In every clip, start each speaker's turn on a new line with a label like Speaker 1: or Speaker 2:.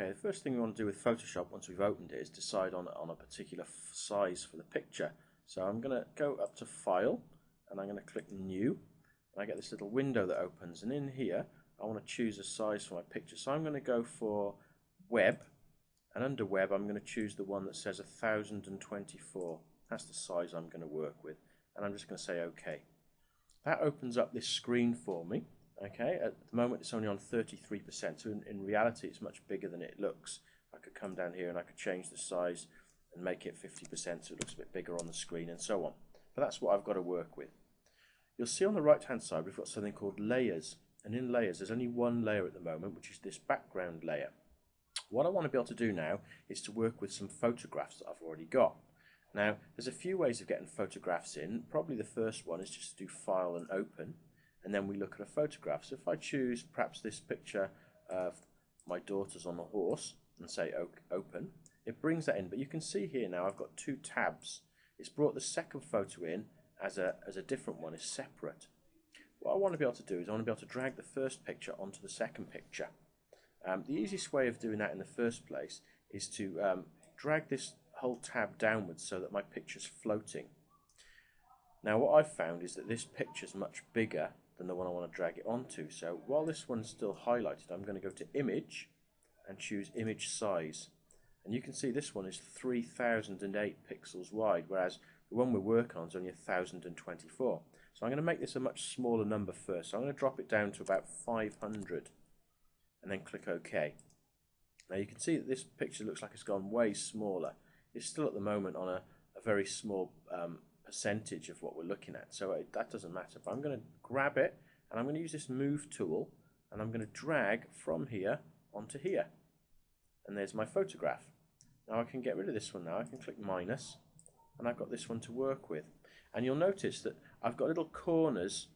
Speaker 1: Okay, the first thing we want to do with Photoshop once we've opened it is decide on, on a particular size for the picture. So I'm going to go up to File and I'm going to click New and I get this little window that opens and in here I want to choose a size for my picture. So I'm going to go for Web and under Web I'm going to choose the one that says 1024. That's the size I'm going to work with and I'm just going to say OK. That opens up this screen for me Okay, at the moment it's only on 33%, so in, in, reality it's much bigger than it looks. I could come down here and I could change the size and make it 50% so it looks a bit bigger on the screen and so on. But that's what I've got to work with. You'll see on the right hand side we've got something called layers, and in layers there's only one layer at the moment, which is this background layer. What I want to be able to do now is to work with some photographs that I've already got. Now, there's a few ways of getting photographs in. Probably the first one is just to do File and Open and then we look at a photograph. So if I choose perhaps this picture of my daughter's on a horse and say open, it brings that in. But you can see here now I've got two tabs. It's brought the second photo in as a, as a different one, is separate. What I want to be able to do is I want to be able to drag the first picture onto the second picture. Um, the easiest way of doing that in the first place is to um, drag this whole tab downwards so that my picture's floating. Now what I've found is that this picture's much bigger than the one I want to drag it onto. So while this one's still highlighted, I'm going to go to Image and choose Image Size. And you can see this one is 3008 pixels wide, whereas the one we're working on is only 1024. So I'm going to make this a much smaller number first. So I'm going to drop it down to about 500 and then click OK. Now you can see that this picture looks like it's gone way smaller. It's still at the moment on a, a very small um, percentage of what we're looking at. So that doesn't matter. But I'm going to grab it and I'm going to use this move tool and I'm going to drag from here onto here. And there's my photograph. Now I can get rid of this one now. I can click minus and I've got this one to work with. And you'll notice that I've got little corners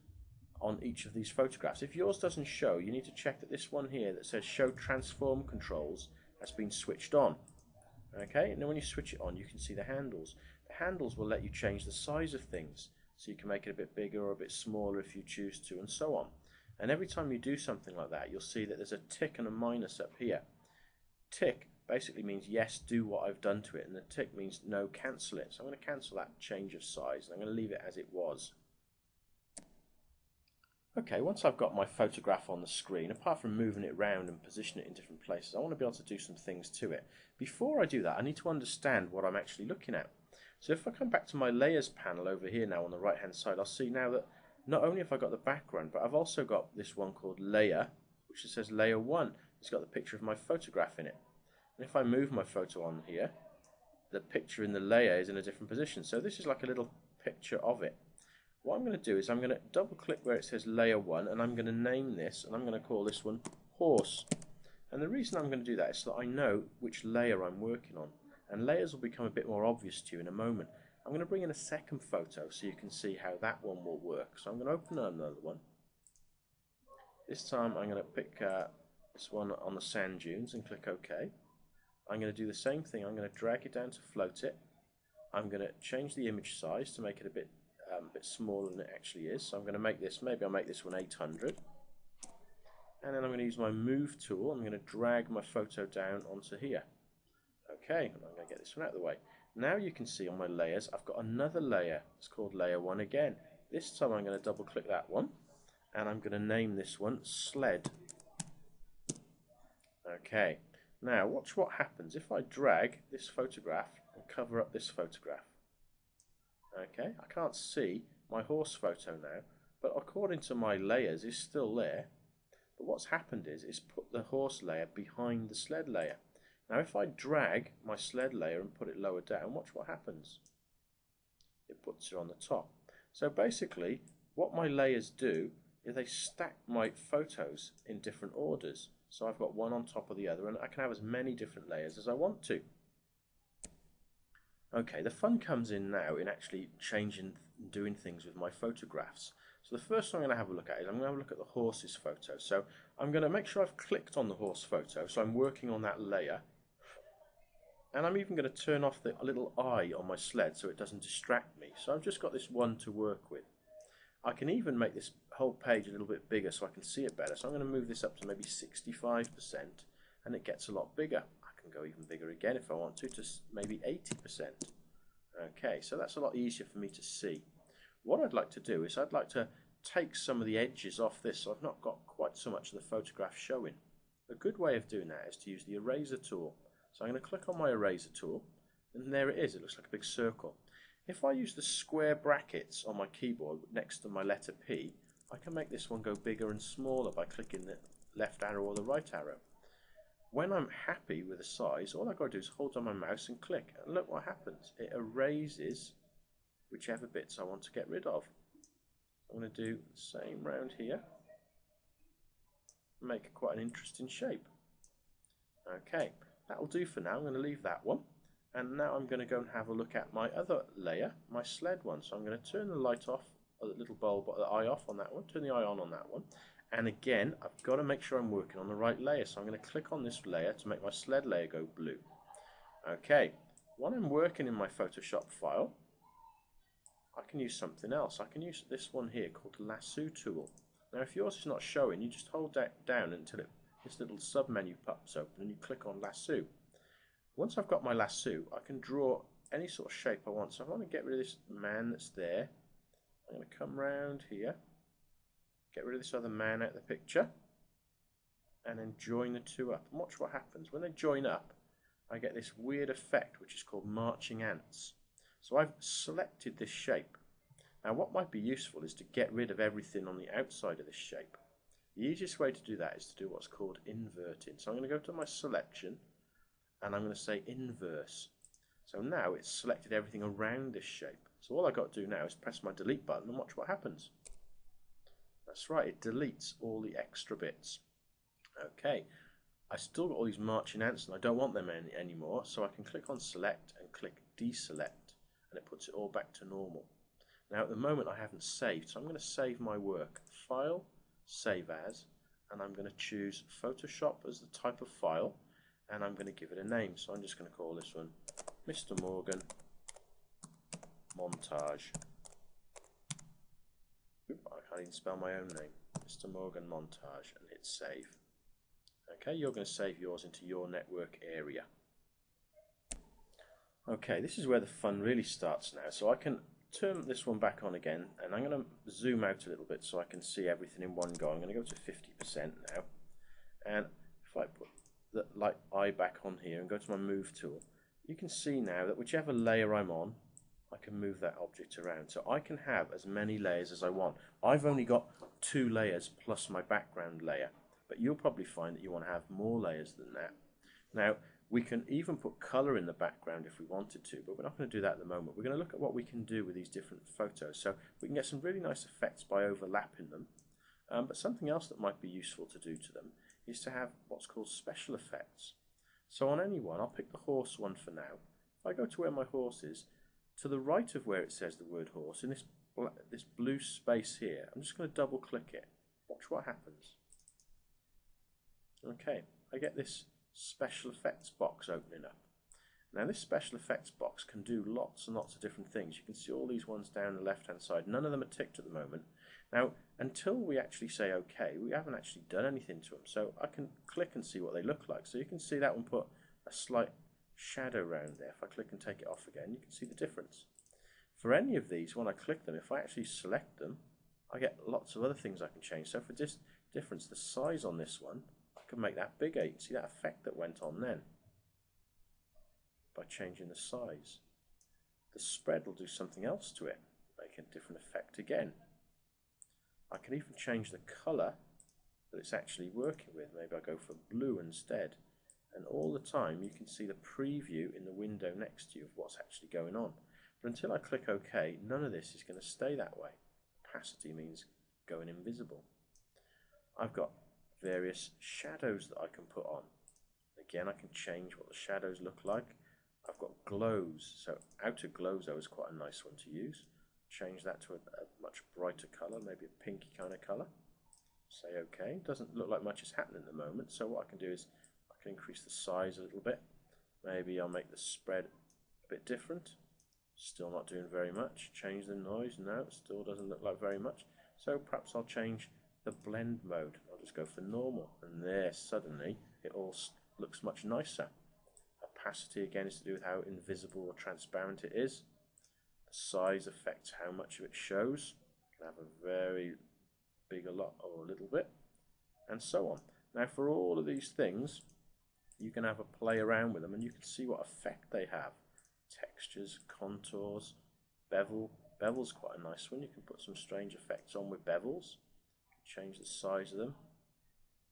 Speaker 1: on each of these photographs. If yours doesn't show, you need to check that this one here that says show transform controls has been switched on. Okay, and then when you switch it on, you can see the handles. Handles will let you change the size of things, so you can make it a bit bigger or a bit smaller if you choose to, and so on. And every time you do something like that, you'll see that there's a tick and a minus up here. Tick basically means yes, do what I've done to it, and the tick means no, cancel it. So I'm going to cancel that change of size, and I'm going to leave it as it was. Okay, once I've got my photograph on the screen, apart from moving it around and position it in different places, I want to be able to do some things to it. Before I do that, I need to understand what I'm actually looking at. So if I come back to my layers panel over here now on the right hand side, I'll see now that not only have I got the background, but I've also got this one called layer, which says layer 1. It's got the picture of my photograph in it. And if I move my photo on here, the picture in the layer is in a different position. So this is like a little picture of it. What I'm going to do is I'm going to double click where it says layer 1 and I'm going to name this and I'm going to call this one horse. And the reason I'm going to do that is so that I know which layer I'm working on. And layers will become a bit more obvious to you in a moment. I'm going to bring in a second photo so you can see how that one will work. So I'm going to open another one. This time I'm going to pick uh, this one on the sand dunes and click OK. I'm going to do the same thing. I'm going to drag it down to float it. I'm going to change the image size to make it a bit um, bit smaller than it actually is. So I'm going to make this, maybe I'll make this one 800. And then I'm going to use my move tool. I'm going to drag my photo down onto here. Okay, I'm going to get this one out of the way. Now you can see on my layers, I've got another layer. It's called layer 1 again. This time I'm going to double click that one. And I'm going to name this one sled. Okay, now watch what happens if I drag this photograph and cover up this photograph. Okay, I can't see my horse photo now, but according to my layers, it's still there. But what's happened is, it's put the horse layer behind the sled layer. Now if I drag my sled layer and put it lower down, watch what happens. It puts it on the top. So basically, what my layers do is they stack my photos in different orders. So I've got one on top of the other, and I can have as many different layers as I want to. Okay, the fun comes in now in actually changing and doing things with my photographs. So the first thing I'm going to have a look at is I'm going to have a look at the horse's photo. So I'm going to make sure I've clicked on the horse photo, so I'm working on that layer. And I'm even going to turn off the little eye on my sled so it doesn't distract me. So I've just got this one to work with. I can even make this whole page a little bit bigger so I can see it better. So I'm going to move this up to maybe 65% and it gets a lot bigger. I can go even bigger again if I want to, to maybe 80%. Okay, so that's a lot easier for me to see. What I'd like to do is I'd like to take some of the edges off this so I've not got quite so much of the photograph showing. A good way of doing that is to use the eraser tool. So I'm going to click on my eraser tool and there it is, it looks like a big circle. If I use the square brackets on my keyboard next to my letter P, I can make this one go bigger and smaller by clicking the left arrow or the right arrow. When I'm happy with the size, all I've got to do is hold down my mouse and click. And look what happens. It erases whichever bits I want to get rid of. I'm going to do the same round here. Make quite an interesting shape. Okay, that'll do for now. I'm going to leave that one. And now I'm going to go and have a look at my other layer, my sled one. So I'm going to turn the light off, the little bulb, the eye off on that one, turn the eye on on that one. And again, I've got to make sure I'm working on the right layer. So I'm going to click on this layer to make my sled layer go blue. Okay, while I'm working in my Photoshop file, I can use something else. I can use this one here called Lasso tool. Now if yours is not showing, you just hold that down until it, this little sub menu pops open and you click on Lasso. Once I've got my lasso, I can draw any sort of shape I want. So I want to get rid of this man that's there, I'm going to come round here, get rid of this other man out of the picture, and then join the two up. And watch what happens. When they join up, I get this weird effect which is called marching ants. So I've selected this shape. Now what might be useful is to get rid of everything on the outside of this shape. The easiest way to do that is to do what's called inverting. So I'm going to go to my selection and I'm going to say inverse. So now it's selected everything around this shape. So all I've got to do now is press my delete button and watch what happens. That's right, it deletes all the extra bits. Okay, I still got all these marching ants and I don't want them any anymore, so I can click on select and click deselect and it puts it all back to normal. Now at the moment I haven't saved, so I'm going to save my work. File, Save As, and I'm going to choose Photoshop as the type of file, and I'm going to give it a name. So I'm just going to call this one Mr. Morgan Montage. Oop, I can't even spell my own name. Mr. Morgan Montage, and hit Save. Okay, you're going to save yours into your network area. Okay, this is where the fun really starts now. So I can turn this one back on again, and I'm going to zoom out a little bit so I can see everything in one go. I'm going to go to 50% now. And if I put the light eye back on here and go to my move tool, you can see now that whichever layer I'm on, I can move that object around. So I can have as many layers as I want. I've only got two layers plus my background layer, but you'll probably find that you want to have more layers than that. Now, we can even put colour in the background if we wanted to, but we're not going to do that at the moment. We're going to look at what we can do with these different photos. So we can get some really nice effects by overlapping them, um, but something else that might be useful to do to them is to have what's called special effects. So on any one, I'll pick the horse one for now. If I go to where my horse is, to the right of where it says the word horse, in this, this blue space here, I'm just going to double click it. Watch what happens. Okay, I get this special effects box opening up. Now this special effects box can do lots and lots of different things. You can see all these ones down the left hand side. None of them are ticked at the moment. Now until we actually say OK we haven't actually done anything to them. So I can click and see what they look like. So you can see that one put a slight shadow around there. If I click and take it off again you can see the difference. For any of these when I click them if I actually select them I get lots of other things I can change. So for this difference the size on this one can make that. You can see that effect that went on then by changing the size. The spread will do something else to it, make a different effect again. I can even change the colour that it's actually working with. Maybe I go for blue instead. And all the time you can see the preview in the window next to you of what's actually going on. But until I click OK, none of this is going to stay that way. Opacity means going invisible. I've got various shadows that I can put on. Again, I can change what the shadows look like. I've got glows, so outer glows though is quite a nice one to use. Change that to a, a much brighter colour, maybe a pinky kind of colour. Say OK. Doesn't look like much is happening at the moment, so what I can do is I can increase the size a little bit. Maybe I'll make the spread a bit different. Still not doing very much. Change the noise. No, still doesn't look like very much. So perhaps I'll change the blend mode. Just go for normal and there suddenly it all looks much nicer. Opacity again is to do with how invisible or transparent it is. The size affects how much of it shows. You can have a very big a lot or a little bit, and so on. Now for all of these things, you can have a play around with them and you can see what effect they have. Textures, contours, bevel. Bevel's quite a nice one. You can put some strange effects on with bevels. Change the size of them.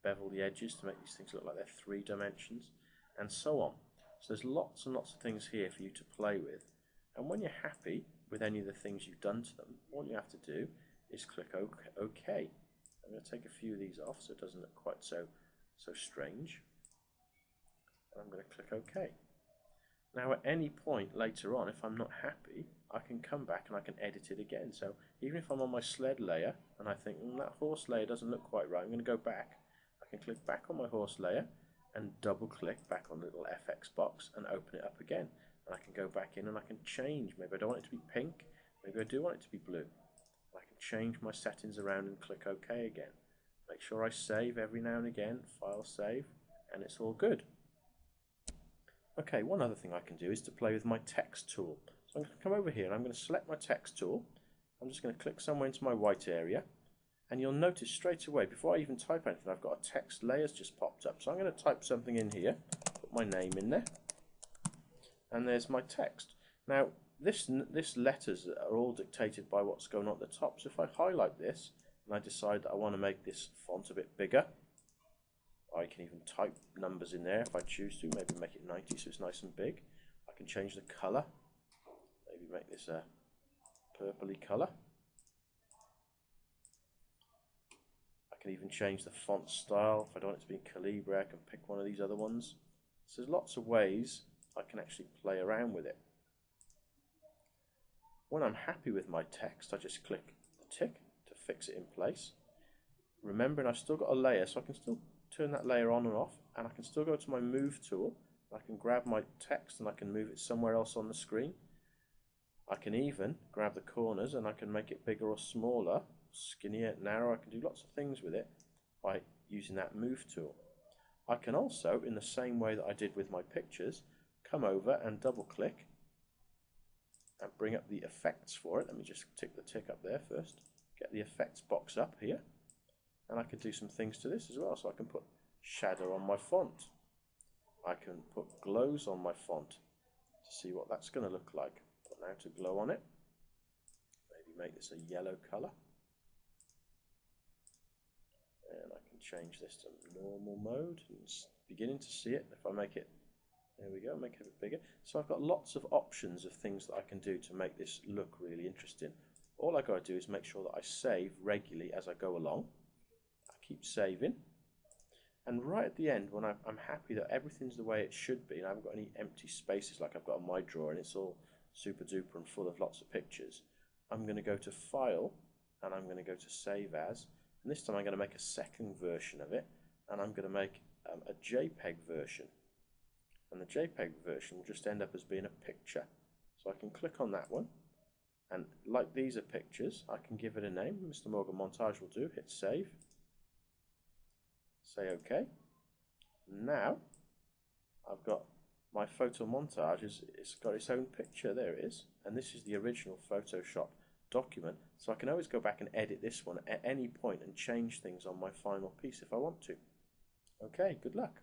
Speaker 1: Bevel the edges to make these things look like they're three dimensions, and so on. So there's lots and lots of things here for you to play with. And when you're happy with any of the things you've done to them, all you have to do is click OK. okay. I'm going to take a few of these off so it doesn't look quite so, so strange. And I'm going to click OK. Now at any point later on, if I'm not happy, I can come back and I can edit it again. So even if I'm on my sled layer and I think mm, that horse layer doesn't look quite right, I'm going to go back. Can click back on my horse layer and double click back on the little FX box and open it up again. And I can go back in and I can change. Maybe I don't want it to be pink. Maybe I do want it to be blue. I can change my settings around and click OK again. Make sure I save every now and again, file save, and it's all good. Okay, one other thing I can do is to play with my text tool. So I'm going to come over here and I'm going to select my text tool. I'm just going to click somewhere into my white area and you'll notice straight away before I even type anything I've got a text layers just popped up. So I'm going to type something in here, put my name in there and there's my text. Now this, this letters are all dictated by what's going on at the top. So if I highlight this and I decide that I want to make this font a bit bigger, I can even type numbers in there if I choose to, maybe make it 90 so it's nice and big. I can change the colour, maybe make this a purpley colour. I can even change the font style. If I don't want it to be in Calibri, I can pick one of these other ones. So there's lots of ways I can actually play around with it. When I'm happy with my text, I just click the tick to fix it in place. Remembering I've still got a layer, so I can still turn that layer on and off, and I can still go to my move tool. I can grab my text and I can move it somewhere else on the screen. I can even grab the corners and I can make it bigger or smaller, skinnier, narrower. I can do lots of things with it by using that move tool. I can also, in the same way that I did with my pictures, come over and double click and bring up the effects for it. Let me just tick the tick up there first. Get the effects box up here and I can do some things to this as well. So I can put shadow on my font. I can put glows on my font to see what that's going to look like. Put now to glow on it. Maybe make this a yellow colour. And I can change this to normal mode and beginning to see it. If I make it, there we go, make it a bit bigger. So I've got lots of options of things that I can do to make this look really interesting. All I got to do is make sure that I save regularly as I go along I keep saving. And right at the end, when I'm, I'm happy that everything's the way it should be, and I haven't got any empty spaces like I've got on my drawer, and it's all super duper and full of lots of pictures, I'm going to go to File, and I'm going to go to Save As, and this time I'm going to make a second version of it, and I'm going to make um, a JPEG version. And the JPEG version will just end up as being a picture. So I can click on that one, and like these are pictures, I can give it a name. Mr. Morgan Montage will do, hit Save say OK. Now I've got my photo montage, is, it's got its own picture, there it is, and this is the original Photoshop document, so I can always go back and edit this one at any point and change things on my final piece if I want to. Okay, good luck.